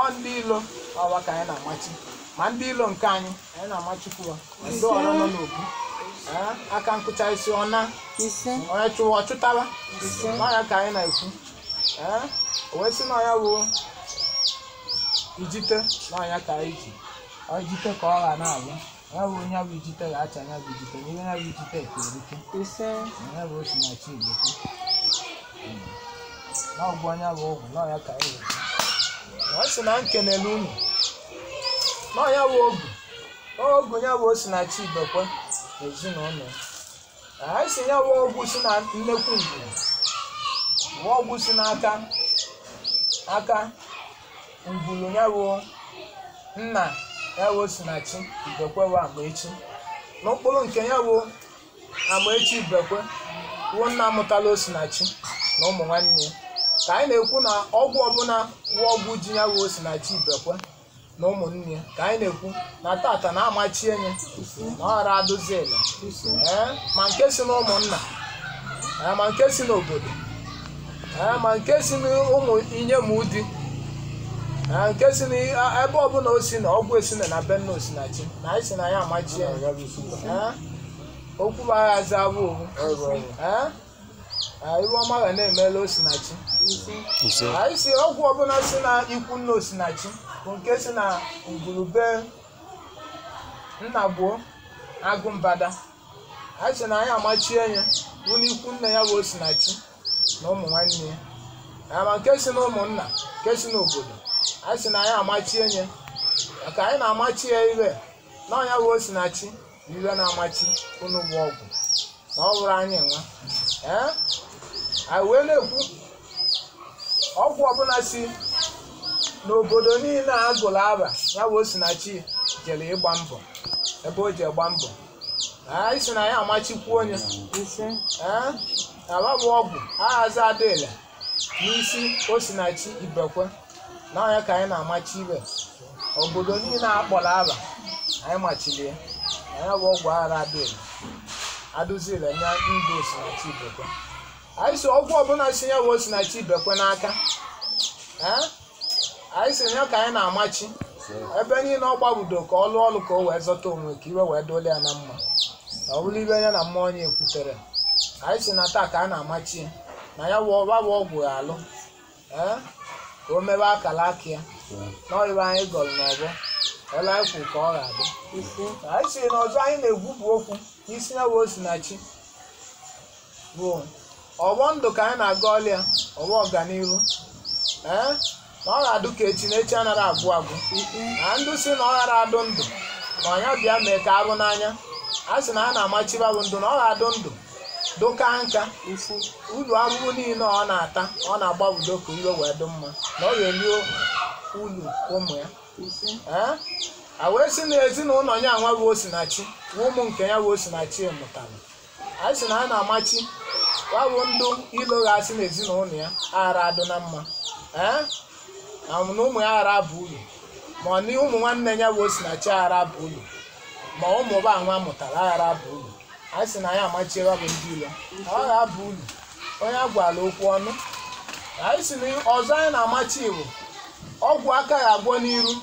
ọ ndị ilo ọwa ka anyị na-amachi ma ndị ilo nke anyị anyị na-amachikwu ha ndị ọrụ nọ n'obu Ah, aka nkụcha isi ọna onye chụwa ọchụtala n'ọya ka anyị na-ekwu ah, wee sị n'ọya bụ ijite n'ọya ka anyị ji ijite ka ọ ga na-abụ ya bụ onye bụ ijite ga-acha ya bụ ijite n'ihe ya bụ ijite ekerike Onye bụ osi na chi igbo hmm. n'ọgwụ onye bụ ọgwụ n'ọya ka anyị ọ sị na m kenele unu n'ọya bụ ogu ogu ya bụ osi na chi ibekwe n'ezinụlọ anyị si nye wa ọgwụ si na nnekwu ngwu wa ọgwụ si n'aka aka ngwuru ya ruo nna ya ruo si na chi ibekwewa amaechi n'okpuru nke ya ruo amaechi ibekwe ruo nna amụtala osinachi na ụmụ nwanne ka anyị na-ekwu na ọgwụ ọbụla wa ọgwụ ji ya ruo osinachi ibekwe na ụmụnne ka anyị na-ekwu na tata na-amachi enye na ọghara adụziela eh, ma nke si n'ụmụnna eh, ma nke si n'obodo eh, ma nke si n'ụmụ m inyemụdi nke si n'ebe ọbụla o si na ọgwụ esina na be nna osinachi na anyị si na ya amachi enye okwu bụ agha aza abụ owu iwe ọma ga na-emela osinachi anyị si ọgwụ ọbụla si na ikwu nna osinachi bụ nke si na ngwurube nnagbuo agụmbada a sị na anyị amachie ya ụlọ ikwu nne ya bụ osinachi na ụmụ nwanne ya ama nke si na ụmụnna nke si n'obodo a sị na anyị amachie ya maka anyị na-amachi ya iwe na ọnya bụ osinachi na iwe na-amachi unu bụ ọgwụ na ọ bụrụ anyị nwa ee anyị wee na-ekwu ọgwụ ọbụla si n'obodo niile a gụrụ aba ya bụ Osinachi jere ịgba mbọ ebe o ji gba mbọ isi na ya amachikwuo onye agbabụ ọgwụ aghazi adịla n'isi Osinachi Ibekwe na onye ka anyị na-amachi ibe obodo niile a kpọrọ aba anyị machiri ya na ya bụ ọgwụ aghara adịla adụzila nye ndụ Osinachi Ibekwe anyị so ọgwụ ọbụla si ya bụ Osinachi Ibekwe n'aka ee. anyị sịrị ya ka anyị na-amachi ebe niile ọ gbabudo ka ọ lụọ ọlụ ka o wee zọta onwe ka iwe wee dole ya na mma na ọ bụrụ ibe ya na mmụọ onye ekwutere anyị si na taa ka a na-amachi na ya bụ ọba bụ ọgwụ alụ ee ka o mebe akala aka ya na ọrịba anyị gọrọ n'ọbọ ọla anyị ka ọ ga-adị anyị sịrị na ọzọ anyị na-egwupụ okwu n'isi ya bụ osinachi bụ ọgbọ ndụ ka anyị na-aga ọlịa ọgbọ ọganihu ee na ọ ga-adụ ka echi na echi anaghị agwụ agwụ na ndụ si na ọ ghara adụ ndụ na ọnya bịa mee ka arụ n'anya a sị na ha na-amachibabụ ndụ na ọ ga-adụ ndụ dụka nka ufu ulu ahụhụ niile ọ na-ata ọ na udo ka iwe wee dị mma na ọ ga-eruo ụmụ ya a wee na ezinụlọ ya nwa bụ osinachi na ụmụ nke ya bụ osinachi mụtara anyị sị na ha na-amachi wabụ ndụ ilo ga-asị na ezinụlọ ya aghara adụ na mma na ụmụ ya ghara bụ unu ma ọ na ụmụ nwanne ya na osinachi aghara bụ unu ma ụmụ ba nwa mụtara aghara bụ unu anyị si na anyị amachiela bụ ndị ilo aghara bụ unu onye a gwara okwu ọnụ anyị si na ọzọ anyị na-amachi iwu ọgwụ aka ya agwọ n'iru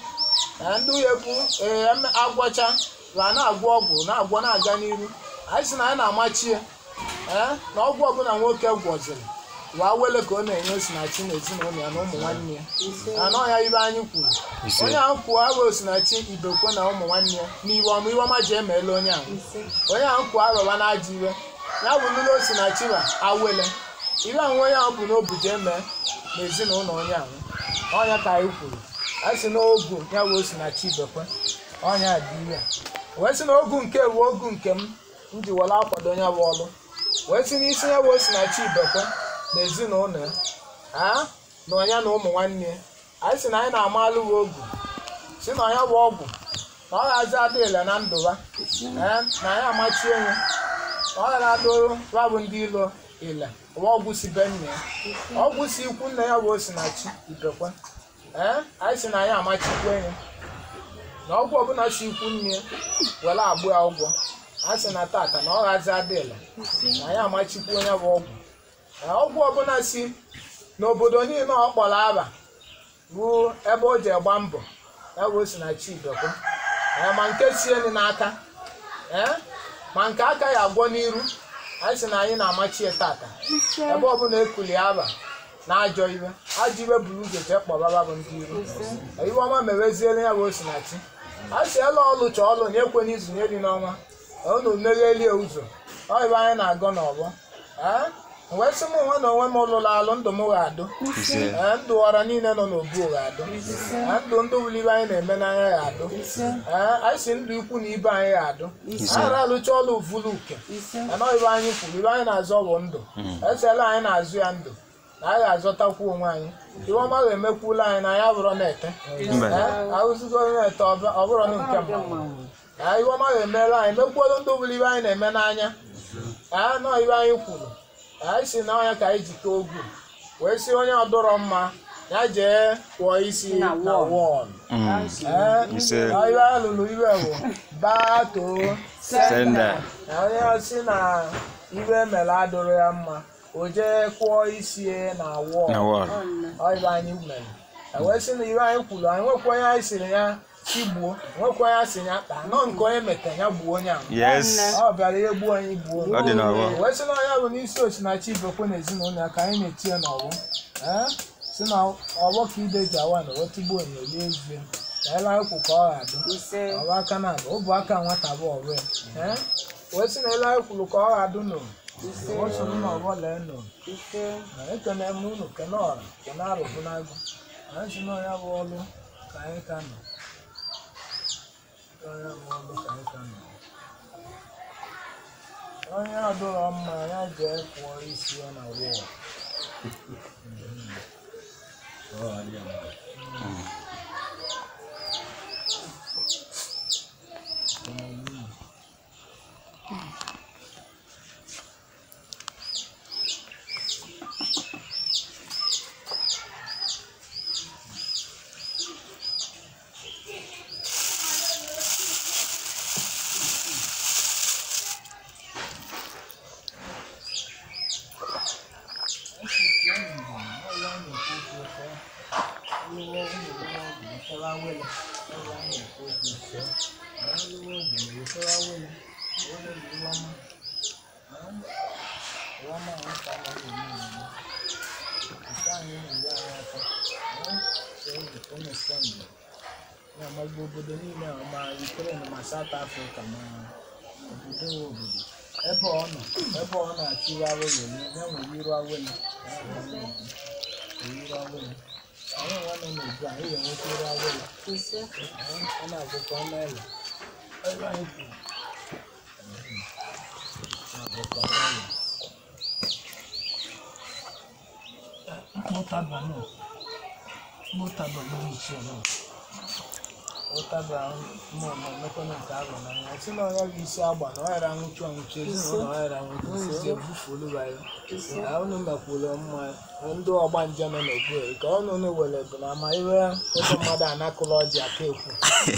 na ndị uhe bụ e, agwọcha ga na-agwọ ọgwụ na-agwọ na-aga n'iru anyị si na anyị na amachie na ọgwụ ọbụla nwoke gwọziri wa wele ka ọ na-enye osinachi na ezinụlọ ya na ụmụ nwanne ya anọ ya ibe anyị kwuru onye ahụ kwuo aghọ osinachi ibekwe na ụmụ nwanne ya na iwe ọma iwe ọma ji emeela onye ahụ onye ahụ kwuo arụba na ajọ iwe ya bụ ndị osinachi ba awele iwe ahụ onye ahụ bụ n'obodo eme na ezinụlọ onye ahụ ọnya ka anyị kwuru a sị n'ogu ya bụ osinachi ibekwe ọnya dị iwe wee sị na ogu nke bụ ogu nke m m ji were akwado ya bụ ọlụ wee sị n'isi ya bụ osinachi ibekwe na ezinụlọ ya a na ọnya na ụmụ nwanne ya anyị si na anyị na-ama alụghị ogu si na ọnya bụ ọgwụ na ọ ga-azi adịla na ndụ ya na anyị amachie ya na ọ gara adụrụ ya ndị ilo ile ụwa ọgwụ si be nne ọgwụ si ikwu nne ya bụ osinachi ibekwa ee anyị si na anyị amachikwe ya na ọgwụ ọbụla si ikwu nne ya were agbụ ya ụgwọ a sị na tata na ọ ghazi adịla na anyị amachikwu onye bụ ọgwụ ọgwụ ọbụla si n'obodo niile ọ kpọrọ aba ruo ebe o ji gba mbọ ebe si na chidoko eh, ma nke sie n'aka eh, ma nke aka ya agwọ n'iru anyị sị na anyị na-amachie tata ebe ọbụla ekuli aba na ajọ iwe ajọ iwe buru ugo jee kpọbaba bụ ndị iru eh, iwe ọma meweziere ya bụ osinachi a sị ela ọlụ chọọ ọlụ na ekwe n'izu n'eri n'ọnwa unu megheli ụzọ ọ ebe anyị na-agọ n'ọgbọ wee sị m onwe na onwe m lụrụ alụ ndụ m ga-adụ ndụ ọra niile nọ n'obu ga-adụ ndụ ndụ wụlibe anyị na-eme n'anya ga-adụ anyị si ndụ ikwu na ibe anyị ga-adụ ara alụcha ọlụ vụrụ uke anọghị be anyị kwuru ibe anyị na-azụ ọgwụ ndụ hmm. esela anyị na-azụ ya ndụ na anyị ga-azọtakwu onwe anyị iwe ọma ga-emekwula anyị na anyị abụrọ na-ete ahụzigo na-ete ọ na nke mbụ iwe ọma ga-emela anyị mekwuolu ndụ bụrụ anyị na-eme n'anya anọ anyị kwuru anyị si na ọnya ka anyị jikọ ogu wee si onye ọdụrọ mma ya jee kwụọ isi na wọl mm. iwe alụrụ iwe bụ batoo senda onye si na iwe mere adụrụ ya mma o jee kwụọ isi na wọl ọyịbe anyị mere e wee si na iwe anyị kwuru anyị nwekwa onye anyị siri ya igbuo ya si nọ nke onye ya gbuo onye ọ bịara ihe anyị gbuo wee sị na onye bụ n'isi na ezinụlọ ka anyị na ka onye ka ọ ga ka ọ ka anyị ka onye adọrọ mma ya jee kpụọ isi ya na wọl yíwáwé mo ta bọ̀ náà mo ta bọ̀ lórí iṣẹ́ náà. ụtaba mmụọ mekwana nke ahụ n'anya si na ọnya isi agba na ọghara nwụchi ọnwụchi ezinụlọ ọghara nwụchi anyị na unu mekwuru mma ndị ọgba nje nọ n'ogbue ka ọnụ unu were bụ na ma iwe ụzọ mmadụ anakụla ọjị aka ekwu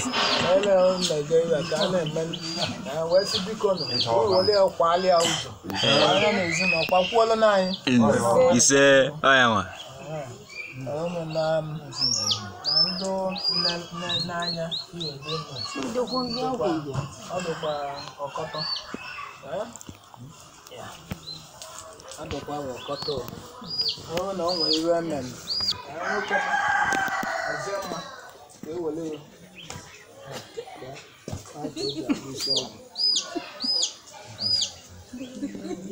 ele na iwe ka a na-eme wee sị biko nụ kwalịa ụzọ anya na ezinụlọ n'anyị ndụ n'anya ihe ndị nna ndokwa ndị ọgwụ à à dịkwa ọkọtọ ọ dịkwa ọkọtọ ọ bụrụ na ọ nwere à eme à nwoke ọzọ mma ka ewere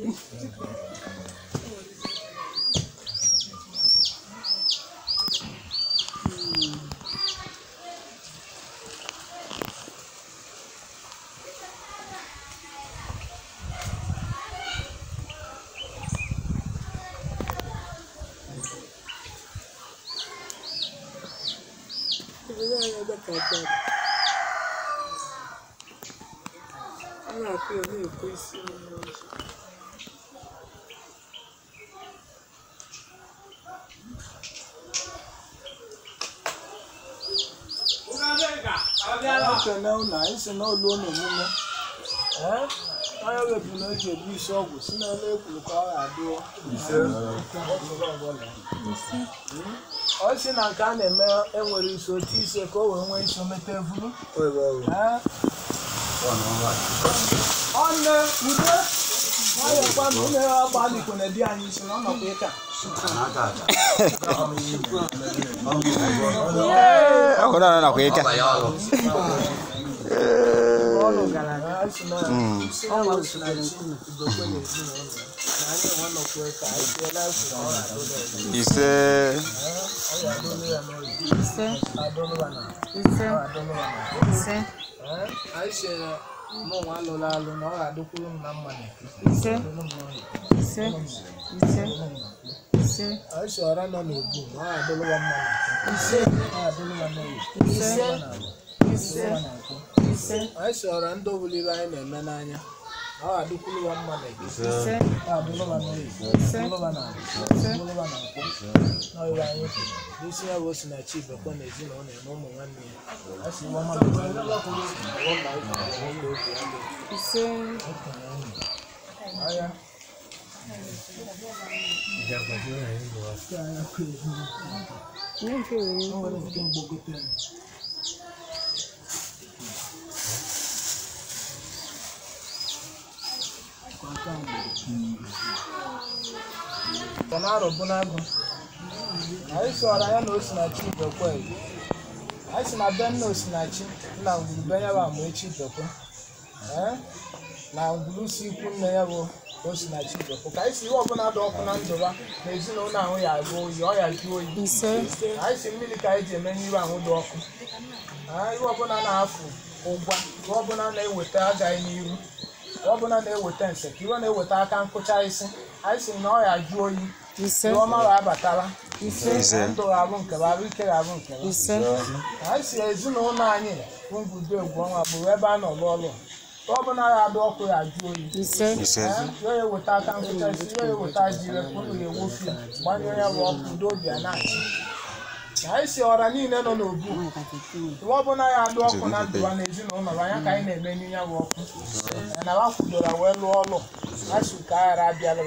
ya ọgwụ akwa ya na-ekwe isi onye anyị si n'ụlọ ụnụ omume onye na oji ebu isi ọgwụ si n'elu ekwuru ka ọ ga-adịọ ọ na nke a na-eme enwere isi otu ise ka o wee nwee isi omete vuru ọ̀nà ìgbẹ́ báyọ̀ pa mí ní ọba nìkò ní bí ayé ṣe lọ́nà pé kà. ọkọ náà nọ kweka Mm. Iṣẹ́. Iṣẹ́. Iṣẹ́. Iṣẹ́. Iṣẹ́. Iṣẹ́. Iṣẹ́. Iṣẹ́. Aisha ọ̀rá náà ní ògbó, wọ́n á dọ́lọ́ wa mọ̀. Iṣẹ́. Wọ́n á dọ́lọ́ wa mọ̀. Iṣẹ́. Iṣẹ́. Iṣẹ́. Aisha ọ̀rá ń dọ́wọ́lé báyìí na-eme n'anya. Ah, dukulu wa mma na ebi awa dukulu wa na ebi dukulu wa na dukulu wa na nkwụ na ọrụ anyị n'isi ya bụ osi na chi bekwa na ezi na ọ na-eme ụmụ nwanne Bolaro Bunago. Anyị na Anyị si na nna nna be ya bụ Amaechi Na ngwuru nne ya bụ ọkụ na na ezinụlọ ahụ ya ọ ya oyi. Anyị si ka anyị ji eme ahụ dị ọkụ. na ụgwa, iwe ọbụla na-eweta agaghị n'iru. ọbụla na-eweta nsek iwe na-eweta aka nkụcha isi anyị sị na ọ ya jụọ oyi iwe ọma ra abatala ndụ ga-abụ nke arụ ike ga-abụ nke anyị si ezinụlọ anyị bụ mbudo egwu ọnwa bụrụ ebe a nọ n'ọlụ ọbụla ya adụ ọkụ ya ajụ oyi ya eweta aka nkụcha isi ya eweta ji repụrụ ya ewofi gbanyere ya bụ ọkụ ndị obi a na-achị anyị si ọra niile nọ n'obu ụwa ọbụla ya alụ ọkụ na ndụwa na ezinụlọ anya ka anyị na-eme ya bụ ọkụ na ha kwudoro wee lụọ ọlụ asụ ka aghara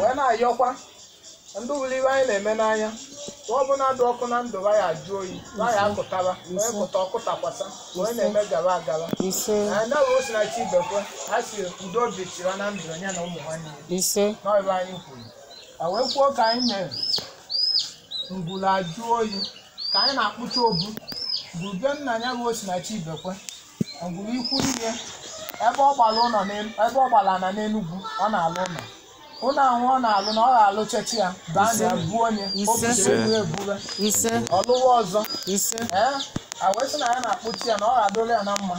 wee na-ayọkwa ndị wuli iwe anyị na-eme n'anya iwe ọbụla ọkụ na ndụ ya ajụ oyi ya akụtaba wee kụta takwasa wee na-eme gaba agaba ndị bụ osi na chi bekwe ha si ya na anyị kwuru wee anyị ngwulu ajụ oyi ka anyị na-akpụcha obu bụbe nna ya bụ Osinachi Ibekwe ngwuru ikwu ihe ebe ọ gbara ụlọ ebe ọ gbara na n'Enugwu ọ na-alụ ụlọ ụlọ ahụ ọ na-alụ na ọ ga-alụ chechi ya baa na onye obuebu ebube ọlụwa ọzọ awesị na ya na-akpụchi ya na ọ ga ya na mma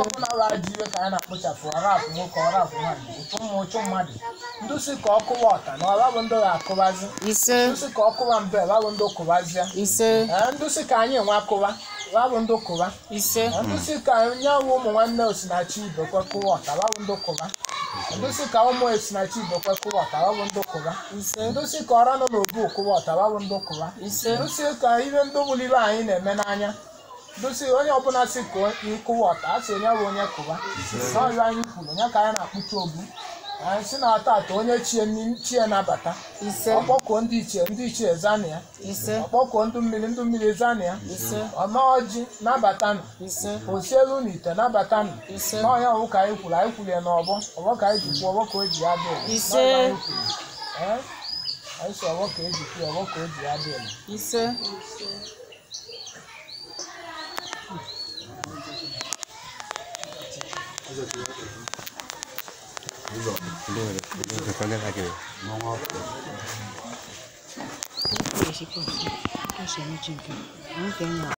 ọbụla ụra ji iwe ka ya na-akpụchapụ ọrapụ nwoke ọrapụ nwaanyị ụtụ mma ụtụ mmadụ ndụsi ka ọ ọta na ọra ndị ga-akụwazi ka ọ mbe ndị ya ndụsi ka anyị nwa kụwa ọra ndị ka ụmụ nwanne osinachi kụwa kụwa ndosi ka ụmụ esinachi igbo kwekụwa ọtara bụ ndụ kụwa ndosi ka ọra nọ n'obu kụwa ọtara bụ ndụ kụwa ndosi ka ihe ndị wuliri anyị na-eme n'anya ndosi onye ọbụla si ka ịkụwa ọta a sị onye bụ onye kụwa n'ọrịa anyị kwuru onye ka anyị na-akpụcha obu anyị si na ata ata onye chie nabata ọkpọkuo ndị ichie ndị ichie zania. ya ọkpọkuo ndụ mmiri ndụ mmiri zana ya ọnọọji nabatanụ osielu na ite nabatanụ n'ọnya ọwụ ka anyị kwuru anyị kwuru ya n'ọbọ ọbọ ka anyị jikwa ọbọ ka o ji ya dị anyị ya Gracias.